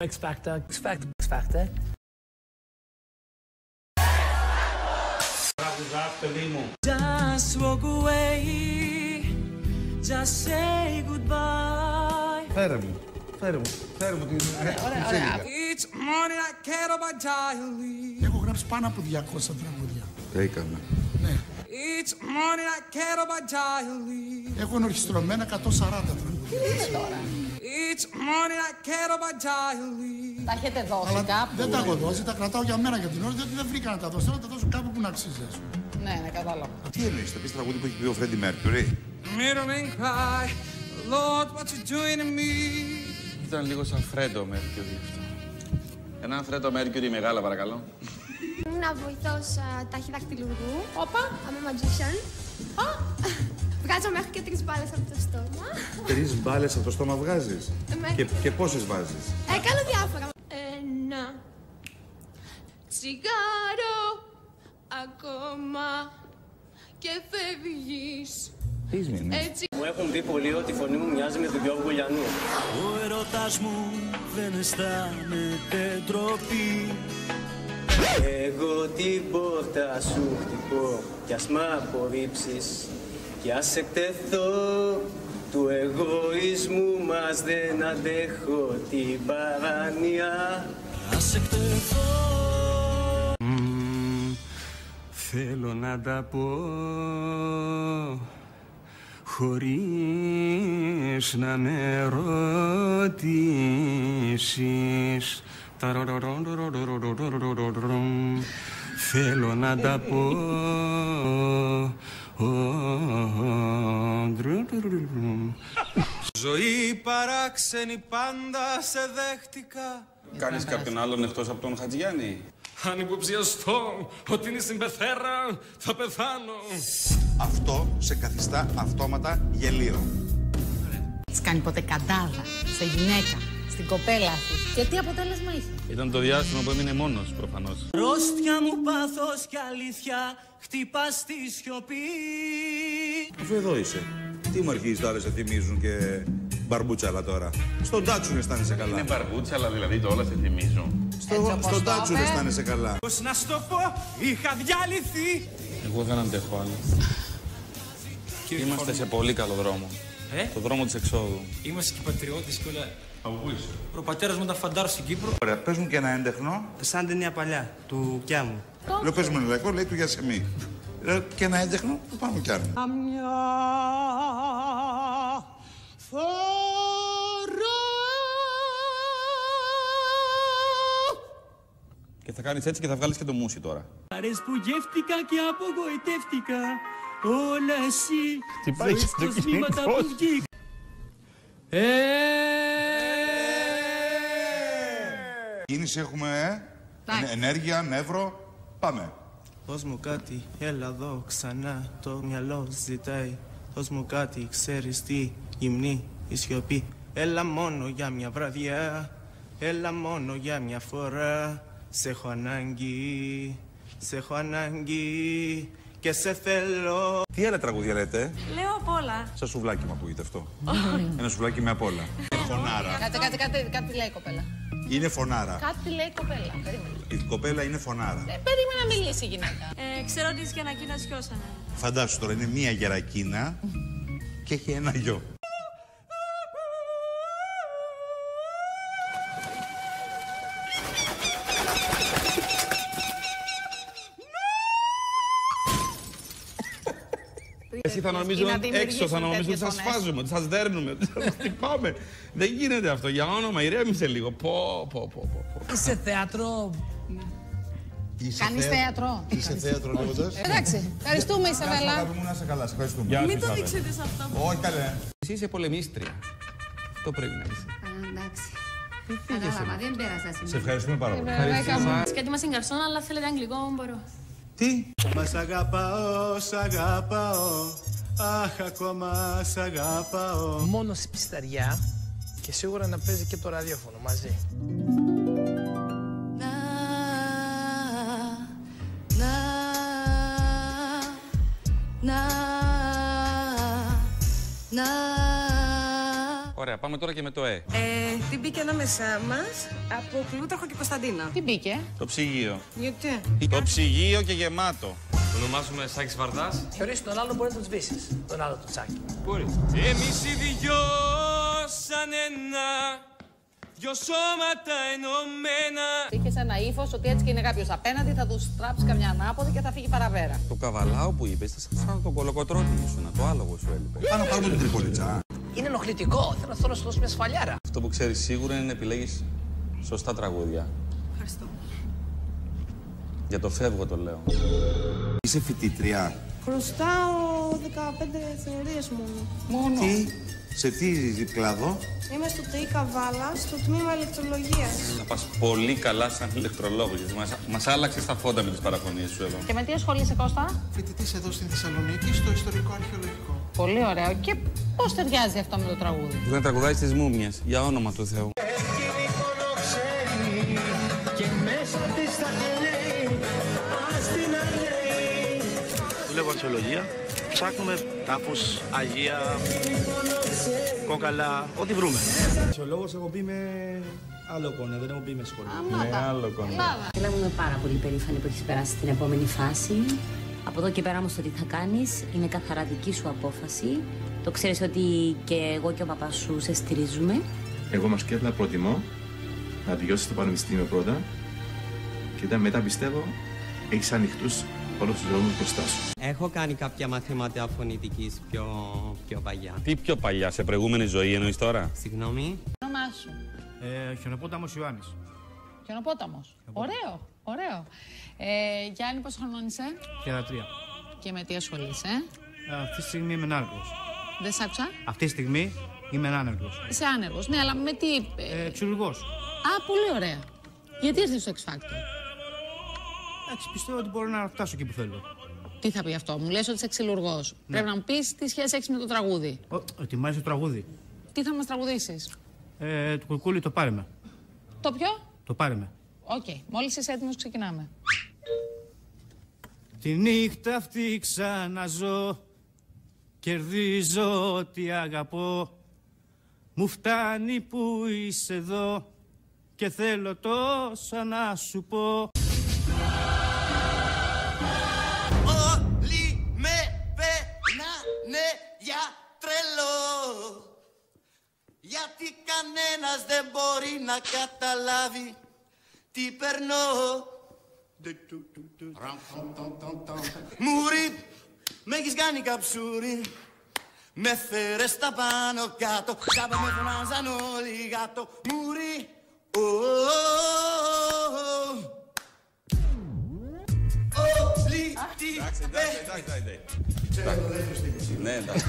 X Factor. X Factor. το Factor. Just walk away. Just say goodbye. Φέρε μου. Φέρε μου. Φέρε μου την ωραία, It's I care about. Έχω γράψει πάνω από 200 τραγούδια. Έκανα. Ναι. It's I care about. Έχω ενορχιστρωμένα 140 τραγούδια. Τι είναι τώρα. Each morning I care about. Τα έχετε δώσει Αλλά κάπου; Δεν τα έχω δώσει, τα κρατάω για μένα για την ώρα, διότι δεν βρήκα να τα δώσω. Θέλω να τα δώσω κάπου που να αξίζει. Ναι, ναι, κατάλαβα. Τι εννοείς, θα πεις τραγούδι που έχει πει ο Φρέντι Μέρκουρι. Mirror cry, Lord, what you doing to me; Ήταν λίγο σαν Φρέντο Μέρκουρι αυτό. Ένα Φρέντο Μέρκουρι μεγάλα, παρακαλώ. Ήμουν βοηθό ταχυδακτηλουργού. Όπα. I'm a magician. Βγάζω μέχρι και τρεις μπάλες από το στόμα. Τρεις μπάλες από το στόμα βγάζεις; ε, και και πόσες βάζεις; Ε, κάνω διάφορα. Ένα τσιγάρο ακόμα και φεύγεις. Ναι. Έτσι. Μου έχουν πει πολλοί ότι η φωνή μου μοιάζει με τον Γιώργο Λιανού. Ο ερωτάς μου δεν αισθάνεται ντροπή Εγώ την πόρτα σου χτυπώ κι ας μ' απορρίψεις κι ας εκτεθώ του εγωισμού μας δεν αντέχω την παράνοια. Ας εκτεθώ Θέλω να τα πω χωρίς να με ρωτήσεις. Θέλω να τα πω Ζωή παράξενη πάντα σε δέχτηκα. Κάνεις κάποιον άλλον εκτός από τον Χατζιάννη. Αν υποψιαστώ ότι είναι στην πεθέρα, θα πεθάνω. Αυτό σε καθιστά αυτόματα γελίο. Της κάνει ποτέ καντάδα σε γυναίκα στην κοπέλα σου. Και τι αποτέλεσμα είχε; Ήταν το διάστημα που έμεινε μόνος προφανώς. Ρόστια μου πάθος και αλήθεια χτυπάς στη σιωπή Αφού εδώ είσαι. Τι μου αρχίζεις τώρα σε θυμίζουν και μπαρμπούτσαλα τώρα. Στον τάτσουν αισθάνεσαι Είναι καλά. μπαρμπούτσα, αλλά δηλαδή το όλα σε θυμίζουν. Στο, στον τάτσουν αισθάνεσαι καλά. Πώς να σου το πω είχα διαλυθεί Εγώ δεν αντέχω άλλο. Είμαστε σε πολύ καλό δρόμο. Ε; Το δρόμο της εξόδου. Είμαστε και πατριώτες και όλα Από πού είσαι; Προπατέρας μου ήταν φαντάρος στην Κύπρο Ωραία, πες μου και ένα έντεχνο. Σαν την νέα παλιά του Κιάμου Λέω πες μου ένα λαϊκό, λέει του Γιασεμί. Λέω και ένα έντεχνο, το πάμε κι άλλο. Και θα κάνεις έτσι και θα βγάλεις και το μουσι τώρα. Αρές που γεύτηκα και απογοητεύτηκα Όλα εσύ Τι πάει Ζωής στο κοσμήματα κινητό που σου. βγήκα Κίνηση έχουμε, ε; Ενε- ενέργεια, νεύρο. Πάμε. Δώσ' μου κάτι, έλα εδώ ξανά Το μυαλό ζητάει Δώσ' μου κάτι, ξέρεις τι; Γυμνή η σιωπή Έλα μόνο για μια βραδιά Έλα μόνο για μια φορά Σε έχω ανάγκη Σε έχω ανάγκη Και σε θέλω Τι άλλα τραγούδια λέτε, Λέω απ' όλα. Σαν σουβλάκι μου ακούγεται αυτό. Ένα σουβλάκι με απ' όλα. Φωνάρα. Κάτι, κάτι, κάτι, κάτι λέει η κοπέλα. Είναι φωνάρα. Κάτι λέει η κοπέλα. Περίμενε. Η κοπέλα είναι φωνάρα. Ε, περίμενα να μιλήσει η γυναίκα. Ε, ξέρω ότι και ανακοίνωση σιώσανε. Φαντάσου τώρα, είναι μία γερακίνα και έχει ένα γιο. Εσύ θα νομίζω να έξω, δημιουργήσουν θα νομίζω ότι τέτοιες σας φωνές. φάζουμε, ότι σας δέρνουμε, ότι σας χτυπάμε. Δεν γίνεται αυτό. Για όνομα, ηρέμησε λίγο. Πω, πω, πω, πω. πω. Είσαι θέατρο. Κάνεις θέατρο. Είσαι θέατρο λέγοντας. Εντάξει, ευχαριστούμε Ισαβέλα. Αγάπη μου, να είσαι καλά, σε ευχαριστούμε. Γεια σου, Μην το Ισάβελ. δείξετε σε αυτό. Όχι, καλέ. Εσύ είσαι πολεμίστρια. Αυτό πρέπει να είσαι. Εντάξει. Κατάλαβα, δεν πέρασα Σε σήμερα. ευχαριστούμε πάρα πολύ. Σκέτη μας είναι γκαρσόν, αλλά θέλετε αγγλικό, μπορώ. Τι; Μας σ' αγαπάω, σ' αγαπάω Αχ, ακόμα σ' αγαπάω Μόνο στη πισταριά και σίγουρα να παίζει και το ραδιόφωνο μαζί. Να, να, να, να. Ωραία, πάμε τώρα και με το Ε. Ε, τι μπήκε ανάμεσά μας από Πλούταρχο και Κωνσταντίνα. Τι μπήκε. Το ψυγείο. Γιατί; Το ψυγείο και γεμάτο. Το ονομάζουμε Σάκης Βαρδάς. Θεωρείς τον άλλο μπορεί να τον σβήσεις. Τον άλλο του τσάκι. Μπορεί. Εμείς οι δυο σαν ένα, δυο σώματα ενωμένα. Είχες ένα ύφος ότι έτσι και είναι κάποιος απέναντι, θα του στράψει καμιά ανάποδη και θα φύγει παραβέρα. Το καβαλάο που είπες, θα σαν το κολοκοτρόνι σου, το άλογο σου έλειπε. Πάμε να πάρουμε την τριπολίτσα. Είναι ενοχλητικό. Θέλω, θέλω να σου δώσω μια σφαλιάρα. Αυτό που ξέρεις σίγουρα είναι να επιλέγεις σωστά τραγούδια. Ευχαριστώ. Για το φεύγω το λέω. Είσαι φοιτήτρια. Χρωστάω 15 θεωρίε μόνο. Μόνο. Τι, σε τι κλάδο; Είμαι στο ΤΕΙ Καβάλα, στο τμήμα ηλεκτρολογίας. Θα πας πολύ καλά σαν ηλεκτρολόγος, γιατί μας, μας άλλαξες τα φώτα με τις παραφωνίες σου εδώ. Και με τι ασχολείσαι, Κώστα; Φοιτητή εδώ στην Θεσσαλονίκη, στο ιστορικό αρχαιολογικό. Πολύ ωραίο. Και πώς ταιριάζει αυτό με το τραγούδι; Να τραγουδάει στις μούμιες, για όνομα του Θεού. Δουλεύω αρχαιολογία. Ψάχνουμε τάφους, αγία, κόκαλα, ό,τι βρούμε. Αρχαιολόγος έχω πει με άλλο κονέ, δεν έχω πει με σχολείο. Με άλλο κονέ. Έλα είμαι πάρα πολύ περήφανη που έχεις περάσει στην επόμενη φάση. Από εδώ και πέρα όμως το τι θα κάνεις είναι καθαρά δική σου απόφαση. Το ξέρεις ότι και εγώ και ο παπάς σου σε στηρίζουμε. Εγώ μας Κέρλα προτιμώ να τελειώσεις το πανεπιστήμιο πρώτα και μετά- μετά πιστεύω έχεις ανοιχτούς όλους τους δρόμους μπροστά σου. Έχω κάνει κάποια μαθήματα φωνητικής πιο, πιο παλιά. Τι πιο παλιά, σε προηγούμενη ζωή εννοείς τώρα; Συγγνώμη. όνομά σου. Ε, χιονοπόταμος Ιωάννης. Χιονοπόταμος. Ωραίο. Ωραίο. Ε, Γιάννη, πόσο χρονών είσαι Χειρατρία. και με τι ασχολείσαι; Αυτή τη στιγμή είμαι άνεργος. Δεν σ' άκουσα; Αυτή τη στιγμή είμαι άνεργος. Είσαι άνεργος. Ναι, αλλά με τι. ε, Ε, ξυλουργός. Α, πολύ ωραία. Γιατί ήρθες στο X Factor; Εντάξει, πιστεύω ότι μπορώ να φτάσω εκεί που θέλω. Τι θα πει αυτό, μου λες ότι είσαι ξυλουργός. Πρέπει να μου πεις τι σχέση έχεις με το τραγούδι. Ο, ετοιμάζεις το τραγούδι. Τι θα μας τραγουδήσεις; Ε, του Κουρκούλη το πάρε με. Το ποιο; Το πάρε με. Οκ, μόλις είσαι έτοιμος ξεκινάμε. Τη νύχτα αυτή ξαναζώ Κερδίζω ό,τι αγαπώ Μου φτάνει που είσαι εδώ Και θέλω τόσα να σου πω για τρελό Γιατί κανένας δεν μπορεί να καταλάβει τι περνώ Μουρι, με έχεις κάνει καψούρι Με φέρες στα πάνω κάτω Κάπου με φωνάζαν όλοι γάτο Μουρι, ω, ω, ω, ω. Όλοι τι Εντάξει, εντάξει, εντάξει. εντάξει. Ναι, εντάξει.